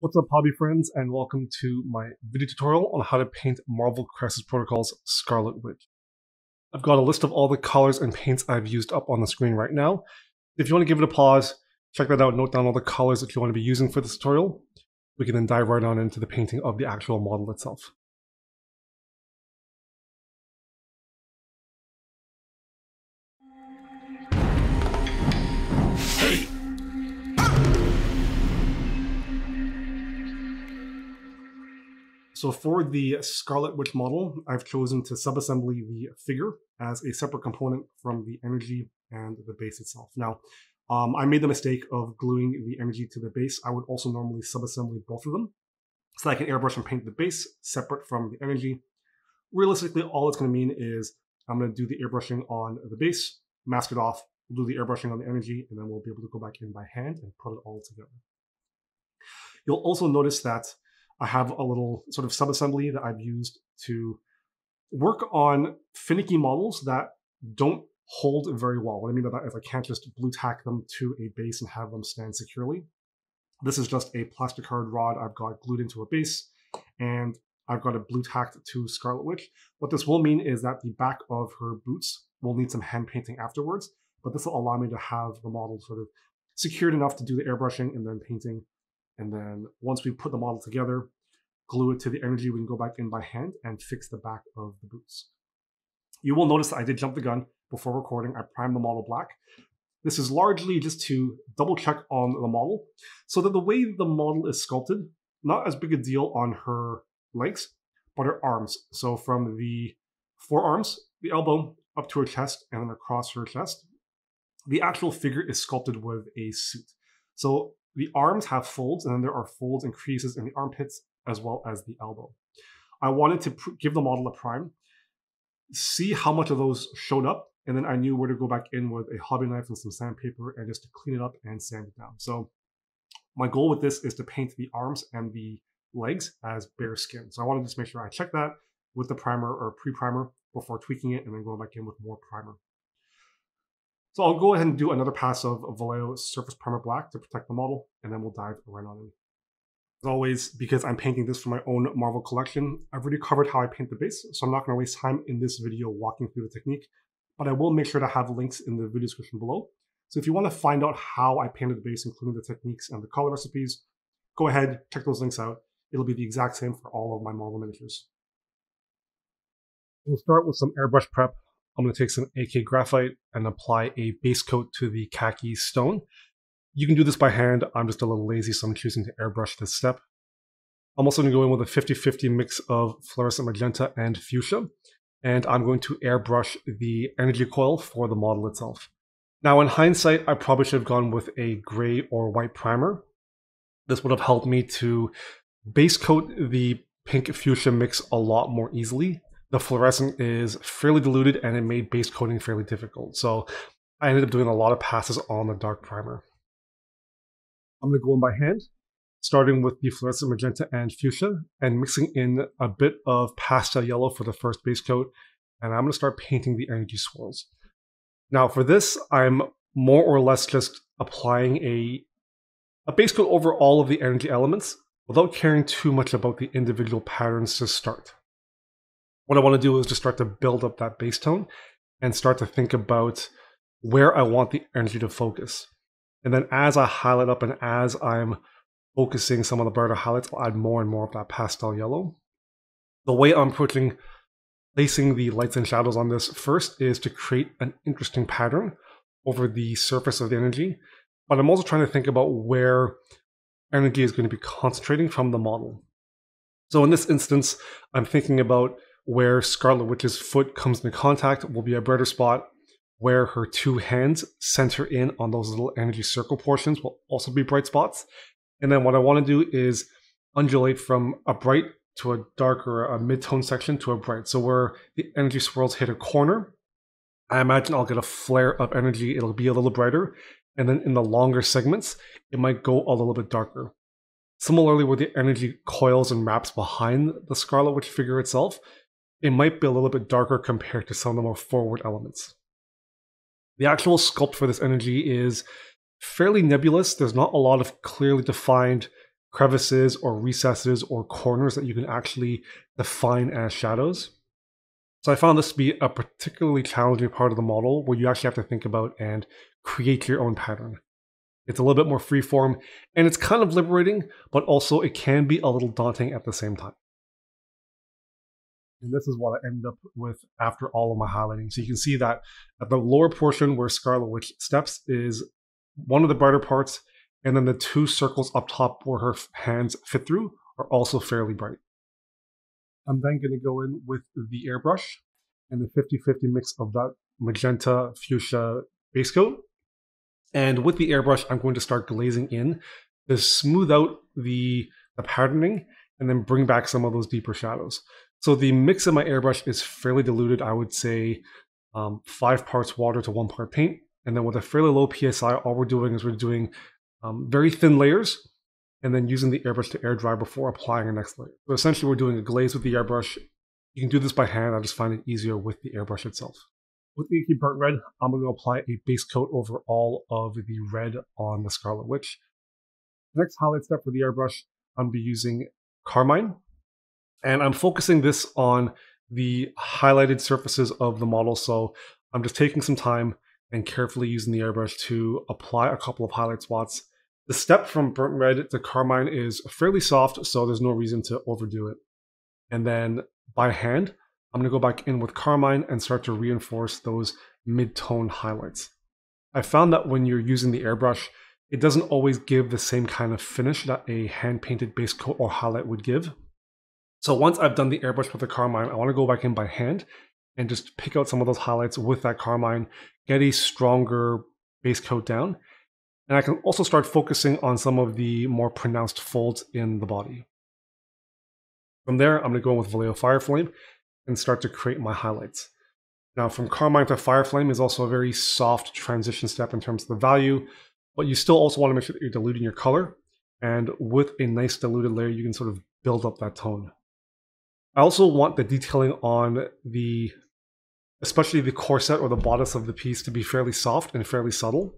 What's up hobby friends and welcome to my video tutorial on how to paint Marvel Crisis Protocol's Scarlet Witch. I've got a list of all the colors and paints I've used up on the screen right now. If you want to give it a pause, check that out, note down all the colors that you want to be using for this tutorial. We can then dive right on into the painting of the actual model itself. So for the Scarlet Witch model, I've chosen to subassembly the figure as a separate component from the energy and the base itself. Now, um, I made the mistake of gluing the energy to the base. I would also normally subassembly both of them so I can airbrush and paint the base separate from the energy. Realistically, all it's going to mean is I'm going to do the airbrushing on the base, mask it off, do the airbrushing on the energy, and then we'll be able to go back in by hand and put it all together. You'll also notice that I have a little sort of subassembly that I've used to work on finicky models that don't hold very well. What I mean by that is I can't just blue tack them to a base and have them stand securely. This is just a plastic hard rod I've got glued into a base and I've got it blue tacked to Scarlet Witch. What this will mean is that the back of her boots will need some hand painting afterwards, but this will allow me to have the model sort of secured enough to do the airbrushing and then painting and then once we put the model together, glue it to the energy, we can go back in by hand and fix the back of the boots. You will notice I did jump the gun before recording. I primed the model black. This is largely just to double check on the model so that the way the model is sculpted, not as big a deal on her legs, but her arms. So from the forearms, the elbow up to her chest and then across her chest, the actual figure is sculpted with a suit. So the arms have folds, and then there are folds and creases in the armpits as well as the elbow. I wanted to give the model a prime, see how much of those showed up, and then I knew where to go back in with a hobby knife and some sandpaper and just to clean it up and sand it down. So my goal with this is to paint the arms and the legs as bare skin. So I wanted to just make sure I check that with the primer or pre-primer before tweaking it and then going back in with more primer. So I'll go ahead and do another pass of Vallejo Surface Primer Black to protect the model, and then we'll dive right on in. As always, because I'm painting this for my own Marvel collection, I've already covered how I paint the base, so I'm not going to waste time in this video walking through the technique, but I will make sure to have links in the video description below. So if you want to find out how I painted the base, including the techniques and the color recipes, go ahead, check those links out. It'll be the exact same for all of my Marvel miniatures. We'll start with some airbrush prep I'm going to take some AK graphite and apply a base coat to the khaki stone. You can do this by hand. I'm just a little lazy, so I'm choosing to airbrush this step. I'm also going to go in with a 50-50 mix of fluorescent magenta and fuchsia, and I'm going to airbrush the energy coil for the model itself. Now, in hindsight, I probably should have gone with a gray or white primer. This would have helped me to base coat the pink fuchsia mix a lot more easily the fluorescent is fairly diluted and it made base coating fairly difficult. So I ended up doing a lot of passes on the dark primer. I'm going to go in by hand, starting with the fluorescent magenta and fuchsia and mixing in a bit of pastel yellow for the first base coat. And I'm going to start painting the energy swirls. Now for this, I'm more or less just applying a, a base coat over all of the energy elements without caring too much about the individual patterns to start what I want to do is just start to build up that base tone and start to think about where I want the energy to focus. And then as I highlight up and as I'm focusing some of the brighter highlights, I'll add more and more of that pastel yellow. The way I'm approaching placing the lights and shadows on this first is to create an interesting pattern over the surface of the energy. But I'm also trying to think about where energy is going to be concentrating from the model. So in this instance, I'm thinking about where Scarlet Witch's foot comes into contact will be a brighter spot. Where her two hands center in on those little energy circle portions will also be bright spots. And then what I want to do is undulate from a bright to a darker, a mid-tone section to a bright. So where the energy swirls hit a corner, I imagine I'll get a flare of energy. It'll be a little brighter. And then in the longer segments, it might go a little bit darker. Similarly, where the energy coils and wraps behind the Scarlet Witch figure itself, it might be a little bit darker compared to some of the more forward elements. The actual sculpt for this energy is fairly nebulous. There's not a lot of clearly defined crevices or recesses or corners that you can actually define as shadows. So I found this to be a particularly challenging part of the model where you actually have to think about and create your own pattern. It's a little bit more freeform and it's kind of liberating, but also it can be a little daunting at the same time. And this is what I end up with after all of my highlighting. So you can see that at the lower portion where Scarlet Witch steps is one of the brighter parts, and then the two circles up top where her hands fit through are also fairly bright. I'm then going to go in with the airbrush and the 50-50 mix of that magenta fuchsia base coat. And with the airbrush, I'm going to start glazing in to smooth out the, the patterning and then bring back some of those deeper shadows. So the mix of my airbrush is fairly diluted. I would say um, five parts water to one part paint. And then with a fairly low PSI, all we're doing is we're doing um, very thin layers and then using the airbrush to air dry before applying the next layer. So essentially we're doing a glaze with the airbrush. You can do this by hand. I just find it easier with the airbrush itself. With Inky Burnt Red, I'm going to apply a base coat over all of the red on the Scarlet Witch. The next highlight step for the airbrush, I'm going to be using Carmine. And I'm focusing this on the highlighted surfaces of the model. So I'm just taking some time and carefully using the airbrush to apply a couple of highlight spots. The step from burnt red to carmine is fairly soft, so there's no reason to overdo it. And then by hand, I'm gonna go back in with carmine and start to reinforce those mid-tone highlights. I found that when you're using the airbrush, it doesn't always give the same kind of finish that a hand-painted base coat or highlight would give. So once I've done the airbrush with the carmine, I wanna go back in by hand and just pick out some of those highlights with that carmine, get a stronger base coat down. And I can also start focusing on some of the more pronounced folds in the body. From there, I'm going to go in with Vallejo Fireflame and start to create my highlights. Now, from Carmine to Fireflame is also a very soft transition step in terms of the value, but you still also want to make sure that you're diluting your color. And with a nice diluted layer, you can sort of build up that tone. I also want the detailing on the especially the corset or the bodice of the piece to be fairly soft and fairly subtle.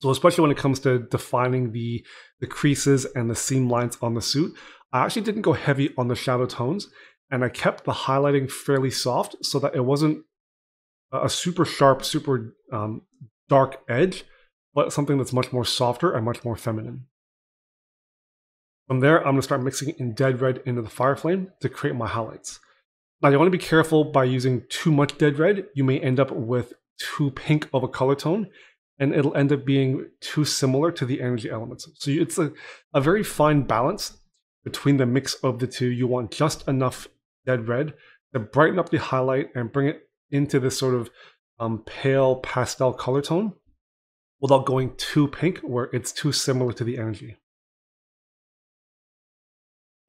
So especially when it comes to defining the, the creases and the seam lines on the suit, I actually didn't go heavy on the shadow tones and I kept the highlighting fairly soft so that it wasn't a super sharp, super um, dark edge, but something that's much more softer and much more feminine. From there, I'm going to start mixing in dead red into the fire flame to create my highlights. Now you want to be careful by using too much dead red. You may end up with too pink of a color tone and it'll end up being too similar to the energy elements. So it's a, a very fine balance between the mix of the two. You want just enough dead red to brighten up the highlight and bring it into this sort of um, pale pastel color tone without going too pink where it's too similar to the energy.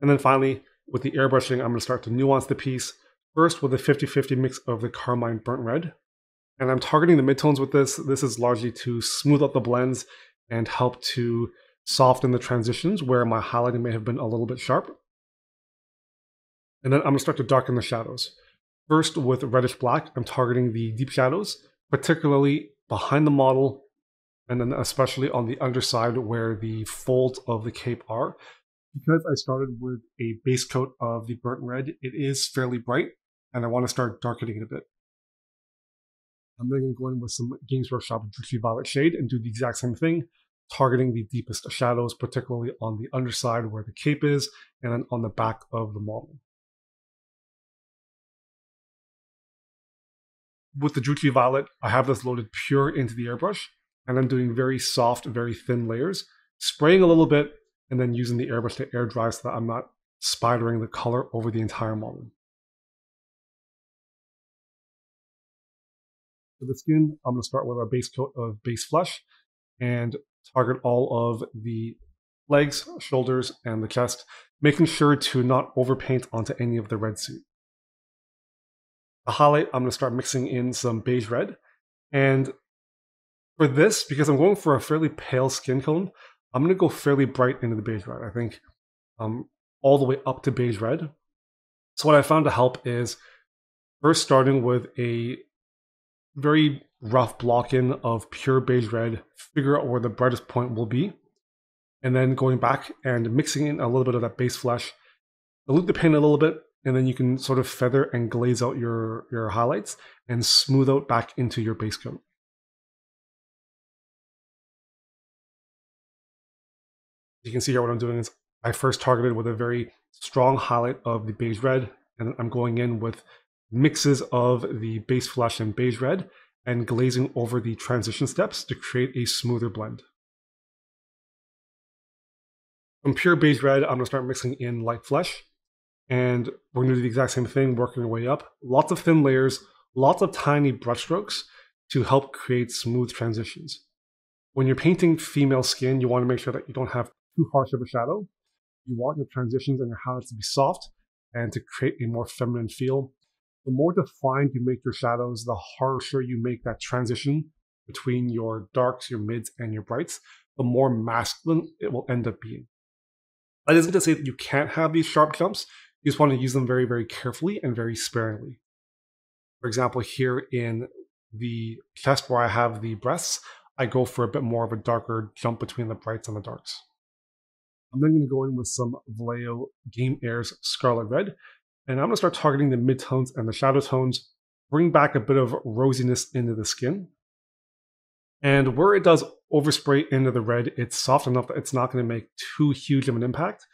And then finally, with the airbrushing, I'm going to start to nuance the piece First with a 50-50 mix of the Carmine Burnt Red. And I'm targeting the midtones with this. This is largely to smooth out the blends and help to soften the transitions where my highlighting may have been a little bit sharp. And then I'm going to start to darken the shadows. First with reddish black, I'm targeting the deep shadows, particularly behind the model and then especially on the underside where the folds of the cape are. Because I started with a base coat of the burnt red, it is fairly bright, and I want to start darkening it a bit. I'm then going to go in with some Games Workshop Druchii Violet Shade and do the exact same thing, targeting the deepest shadows, particularly on the underside where the cape is, and then on the back of the model. With the Druchii Violet, I have this loaded pure into the airbrush, and I'm doing very soft, very thin layers, spraying a little bit, and then using the airbrush to air dry so that I'm not spidering the color over the entire model. For the skin, I'm going to start with our base coat of base flesh and target all of the legs, shoulders, and the chest, making sure to not overpaint onto any of the red suit. The highlight, I'm going to start mixing in some beige red. And for this, because I'm going for a fairly pale skin tone, I'm going to go fairly bright into the beige red. I think um, all the way up to beige red. So what I found to help is first starting with a very rough block in of pure beige red, figure out where the brightest point will be, and then going back and mixing in a little bit of that base flesh, dilute the paint a little bit, and then you can sort of feather and glaze out your, your highlights and smooth out back into your base coat. You can see here what I'm doing is I first targeted with a very strong highlight of the beige red, and I'm going in with mixes of the base flesh and beige red and glazing over the transition steps to create a smoother blend. From pure beige red, I'm to start mixing in light flesh. And we're to do the exact same thing, working our way up. Lots of thin layers, lots of tiny brushstrokes to help create smooth transitions. When you're painting female skin, you want to make sure that you don't have too harsh of a shadow. You want your transitions and your highlights to be soft and to create a more feminine feel. The more defined you make your shadows, the harsher you make that transition between your darks, your mids, and your brights, the more masculine it will end up being. That isn't to say that you can't have these sharp jumps. You just want to use them very, very carefully and very sparingly. For example, here in the chest where I have the breasts, I go for a bit more of a darker jump between the brights and the darks. I'm then going to go in with some Vallejo Game Airs Scarlet Red, and I'm going to start targeting the midtones and the shadow tones, bring back a bit of rosiness into the skin. And where it does overspray into the red, it's soft enough that it's not going to make too huge of an impact.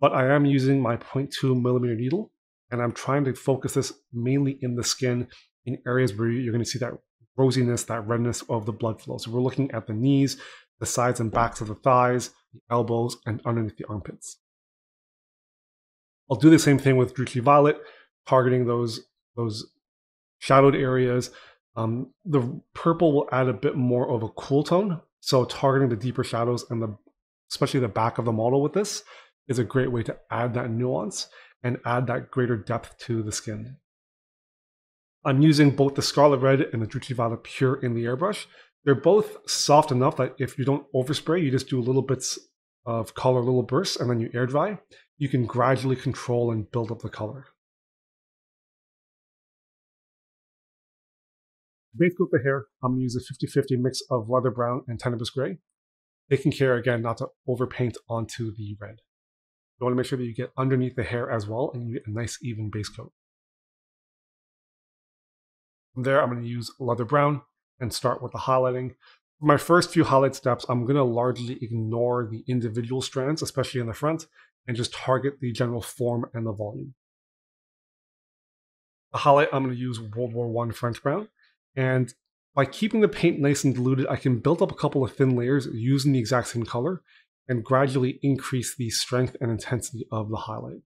But I am using my 0.2 millimeter needle, and I'm trying to focus this mainly in the skin in areas where you're going to see that rosiness, that redness of the blood flow. So we're looking at the knees, the sides and backs of the thighs, the elbows, and underneath the armpits. I'll do the same thing with Druchii Violet, targeting those, those shadowed areas. Um, the purple will add a bit more of a cool tone. So targeting the deeper shadows and the especially the back of the model with this is a great way to add that nuance and add that greater depth to the skin. I'm using both the Scarlet Red and the Druchii Violet Pure in the airbrush. They're both soft enough that if you don't overspray, you just do little bits of color, little bursts, and then you air dry, you can gradually control and build up the color. Base coat the hair, I'm going to use a 50-50 mix of leather brown and Tenebris gray, taking care again not to overpaint onto the red. You want to make sure that you get underneath the hair as well and you get a nice even base coat. From there, I'm going to use leather brown and start with the highlighting. My first few highlight steps, I'm going to largely ignore the individual strands, especially in the front, and just target the general form and the volume. The highlight, I'm going to use World War I French Brown. And by keeping the paint nice and diluted, I can build up a couple of thin layers using the exact same color and gradually increase the strength and intensity of the highlight.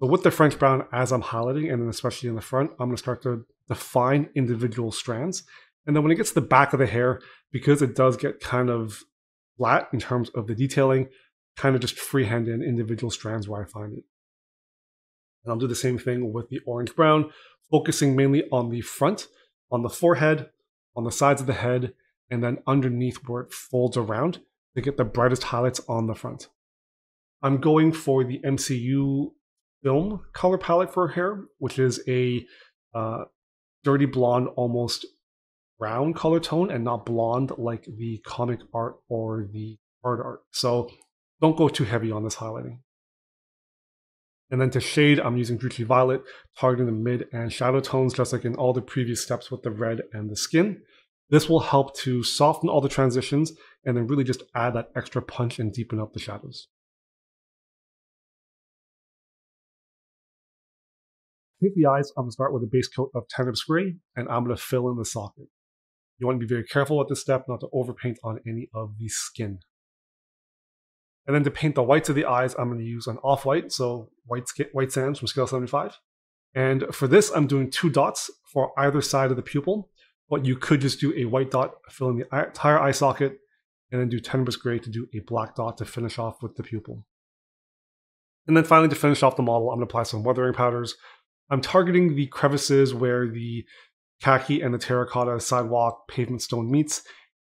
So with the French brown, as I'm highlighting, and then especially in the front, I'm going to start to define individual strands. And then when it gets to the back of the hair, because it does get kind of flat in terms of the detailing, kind of just freehand in individual strands where I find it. And I'll do the same thing with the orange brown, focusing mainly on the front, on the forehead, on the sides of the head, and then underneath where it folds around to get the brightest highlights on the front. I'm going for the MCU film color palette for hair, which is a uh, dirty blonde, almost brown color tone, and not blonde like the comic art or the art art. So don't go too heavy on this highlighting. And then to shade, I'm using Druchii Violet, targeting the mid and shadow tones, just like in all the previous steps with the red and the skin. This will help to soften all the transitions and then really just add that extra punch and deepen up the shadows. Paint the eyes, I'm to start with a base coat of Tenebris Gray, and I'm going to fill in the socket. You want to be very careful with this step not to overpaint on any of the skin. And then to paint the whites of the eyes, I'm going to use an off-white, so white, white sands from scale 75. And for this, I'm doing two dots for either side of the pupil, but you could just do a white dot filling the entire eye socket, and then do Tenebris Gray to do a black dot to finish off with the pupil. And then finally, to finish off the model, I'm going to apply some weathering powders. I'm targeting the crevices where the khaki and the terracotta sidewalk pavement stone meets,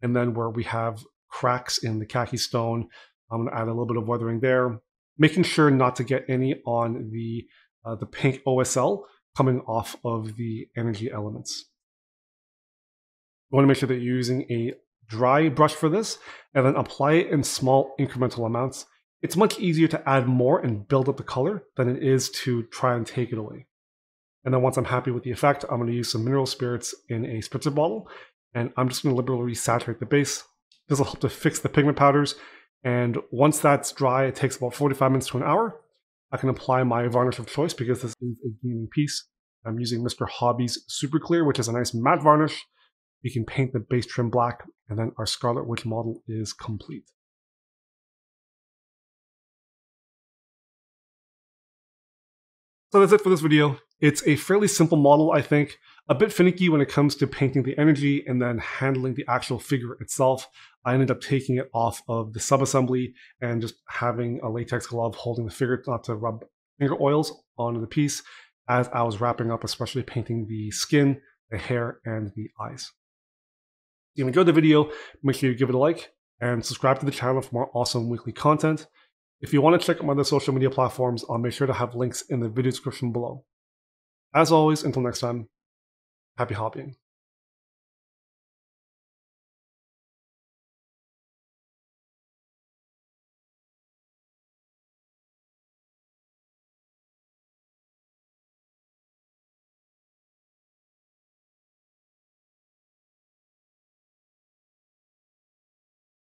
and then where we have cracks in the khaki stone I'm going to add a little bit of weathering there, making sure not to get any on the, uh, the pink OSL coming off of the energy elements. You want to make sure that you're using a dry brush for this and then apply it in small incremental amounts, it's much easier to add more and build up the color than it is to try and take it away. And then once I'm happy with the effect, I'm going to use some mineral spirits in a spritzer bottle, and I'm just going to liberally saturate the base. This will help to fix the pigment powders, and once that's dry, it takes about 45 minutes to an hour. I can apply my varnish of choice because this is a gaming piece. I'm using Mr. Hobby's Super Clear, which is a nice matte varnish. We can paint the base trim black, and then our Scarlet Witch model is complete. So that's it for this video. It's a fairly simple model, I think, a bit finicky when it comes to painting the energy and then handling the actual figure itself. I ended up taking it off of the subassembly and just having a latex glove holding the figure not to rub finger oils onto the piece as I was wrapping up, especially painting the skin, the hair, and the eyes. If you enjoyed the video, make sure you give it a like and subscribe to the channel for more awesome weekly content. If you want to check out my other social media platforms, I'll make sure to have links in the video description below. As always, until next time, happy hobbying.